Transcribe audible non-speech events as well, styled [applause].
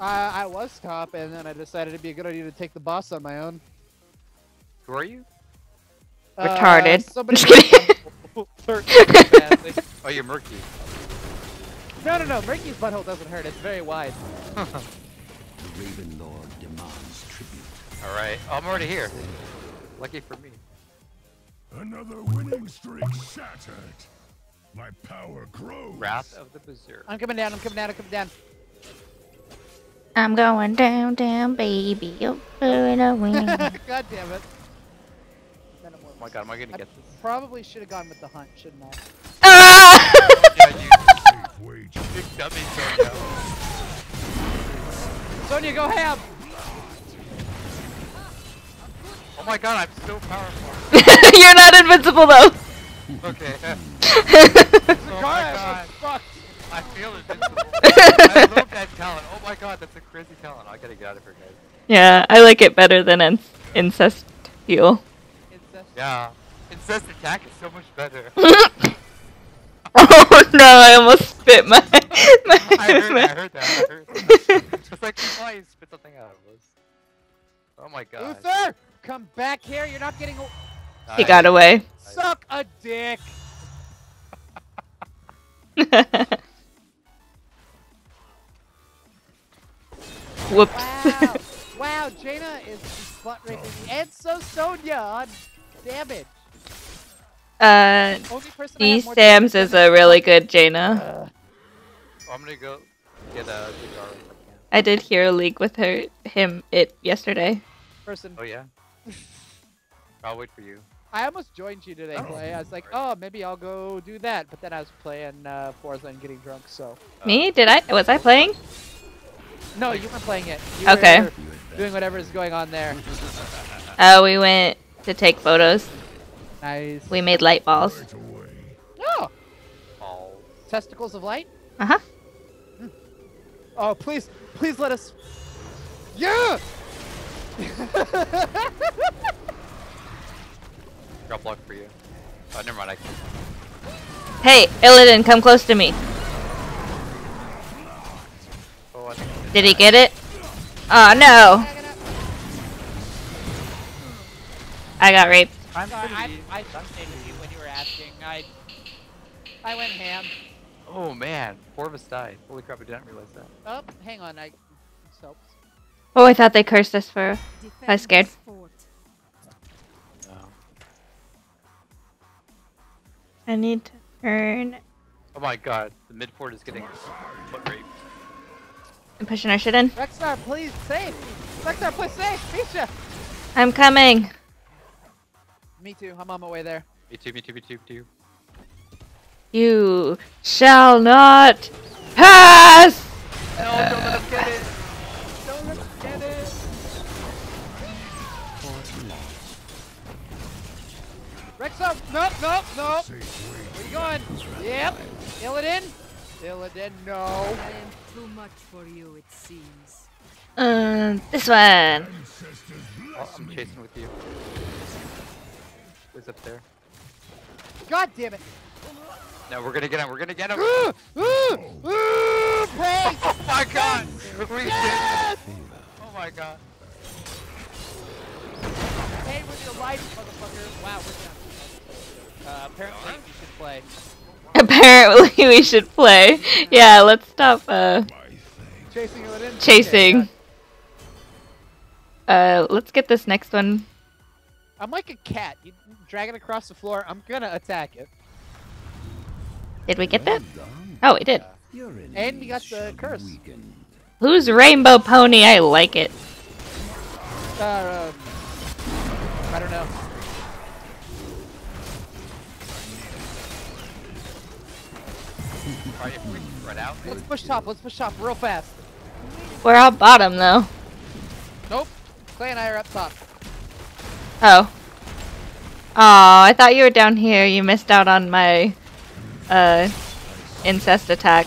I, I was top, and then I decided it'd be a good idea to take the boss on my own. Who are you? Retarded. Uh, somebody. Just kidding. [laughs] Oh, you're Murky. no, no, no. Murky's butthole doesn't hurt. It's very wide. The Raven Lord demands tribute. All right. Oh, I'm already here. Lucky for me. Another winning streak shattered. My power grows. Wrath of the Berserk. I'm coming down. I'm coming down. I'm coming down. I'm going down, down, baby. You're blowing away. [laughs] God damn it. Oh my god, am I gonna I get this? probably should have gone with the hunt, shouldn't I? ah! [laughs] Yeah, you Safe big dummy Sonya. Sonya, go ham! Oh my god, I'm so powerful. [laughs] You're not invincible though. Okay. Oh my god. I feel invincible. I love that talent. Oh my god, that's a crazy talent. I gotta get out of here, guys. yeah, I like it better than in- incest heal. Incest. Yeah. Incest attack is so much better. [laughs] oh no, I almost spit my. [laughs] my I heard, I heard that. I heard that. It's [laughs] like oh, why you spit something out of us. Oh my god. Uther! Come back here. You're not getting. he got away. Suck a dick. [laughs] Whoops. Wow. [laughs] wow, Jaina is butt raping me. And so Sonya on damage. uh, Only person I D Sams is a really good Jaina. Uh, Oh, I'm gonna go get a uh, I did hear a leak with her, him, it yesterday. person. Oh yeah. [laughs] I'll wait for you. I almost joined you today, Clay. I was like, oh, maybe I'll go do that. But then I was playing uh, Forza and getting drunk, so. Me? Did I? Was I playing? No, you weren't playing it. You Okay. were doing whatever is going on there. [laughs] Oh, we went to take photos. Nice. We made light balls. Right. Oh, testicles of light. Uh huh. Oh, please, please let us. Yeah. Drop block for you. Oh, never mind. I can. Hey, Illidan, come close to me. Did he get it? Oh no! I got raped. I'm Sorry, I, pretty- I stayed with you when you were asking. I, I went ham. Oh man, four of us died. Holy crap! I didn't realize that. Oh, hang on. I. This helps. Oh, I thought they cursed us for. I was scared. No. I need to turn. Oh my god, the mid fort is getting foot raped. I'm pushing our shit in. Rexxar, please save. Rexxar, please save. Misha. I'm coming. Me too. I'm on my way there. Me too, me too, me too, me too. You shall not pass. No, don't let us get it! Don't let us get it. Rexxar, nope, nope, nope. Where wager. you going? Yep. Illidan. Illidan, no. I am too much for you, it seems. Um, this one. Oh, I'm chasing with you. Who's up there? God damn it. No, we're gonna get him. We're gonna get him. Ooh, ooh, ooh, praise. Oh my god! We did it. Oh my god. Hey, with your life, motherfucker. Wow, we're done. Uh, apparently you should play. Apparently, [laughs] we should play. Yeah, let's stop uh, Chasing chasing. Uh, let's get this next one. I'm like a cat. You drag it across the floor. I'm gonna attack it. Did we get that? Oh, we did. And we got the curse. weakened. Who's Rainbow Pony? I like it. Uh, um, I don't know. Alright, if we can run out. Let's push top. Let's push top real fast. We're all bottom though. Nope. Clay and I are up top. Oh. Oh, I thought you were down here. You missed out on my uh incest attack.